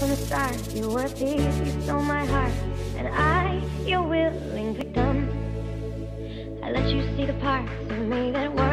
from the start. You were a thief, you stole my heart, and I, your willing victim. I let you see the parts of me that were.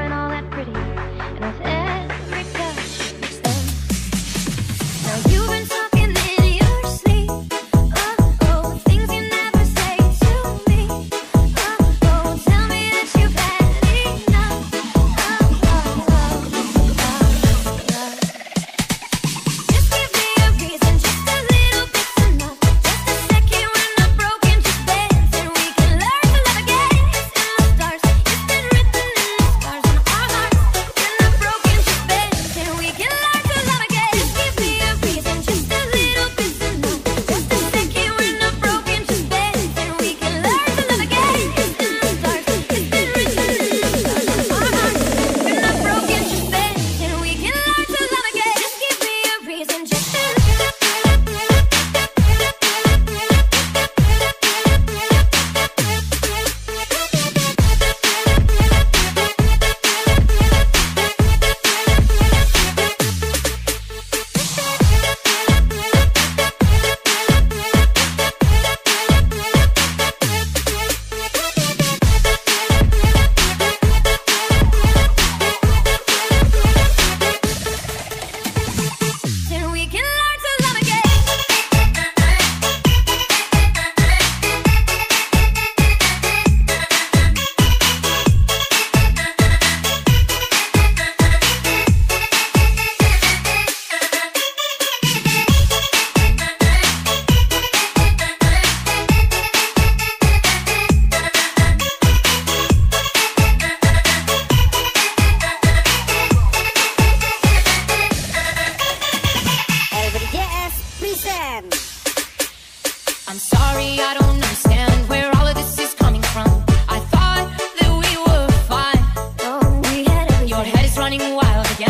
I'm sorry, I don't understand where all of this is coming from. I thought that we were fine. Oh, we had. Your head is running wild again.